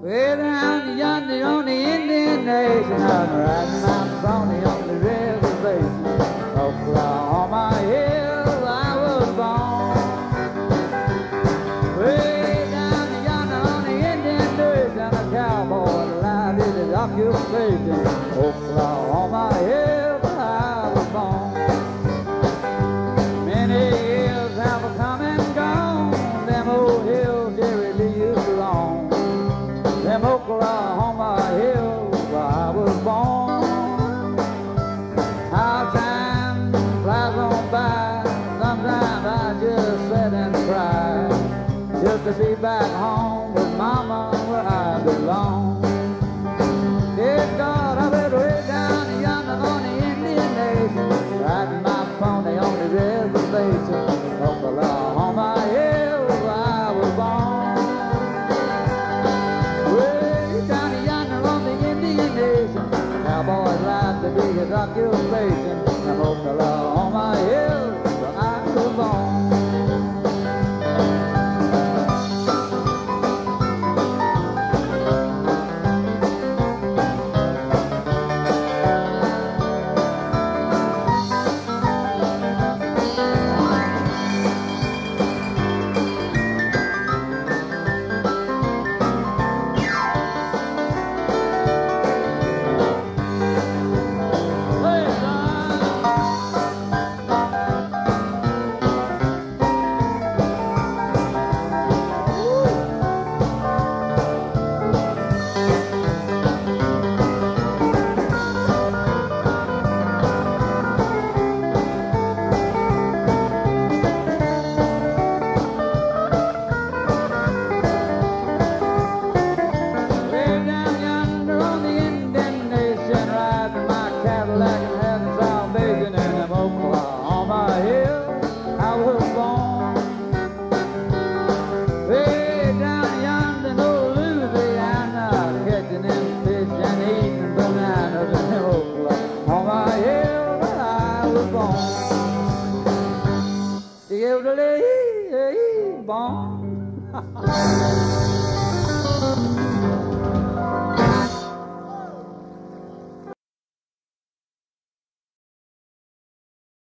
Way down yonder on the Indian Nation, I'm riding my pony on the reservation. Oklahoma Hill, I was born. Way down yonder on the Indian Nation, a cowboy life is his occupation. Oklahoma Hill, Just to be back home with mama where I belong. Dear God, I went way down yonder on the Indian Nation, riding my pony on the reservation, Oklahoma where I was born. Way down yonder on the Indian Nation, cowboys to be occupation, Oklahoma elderly born.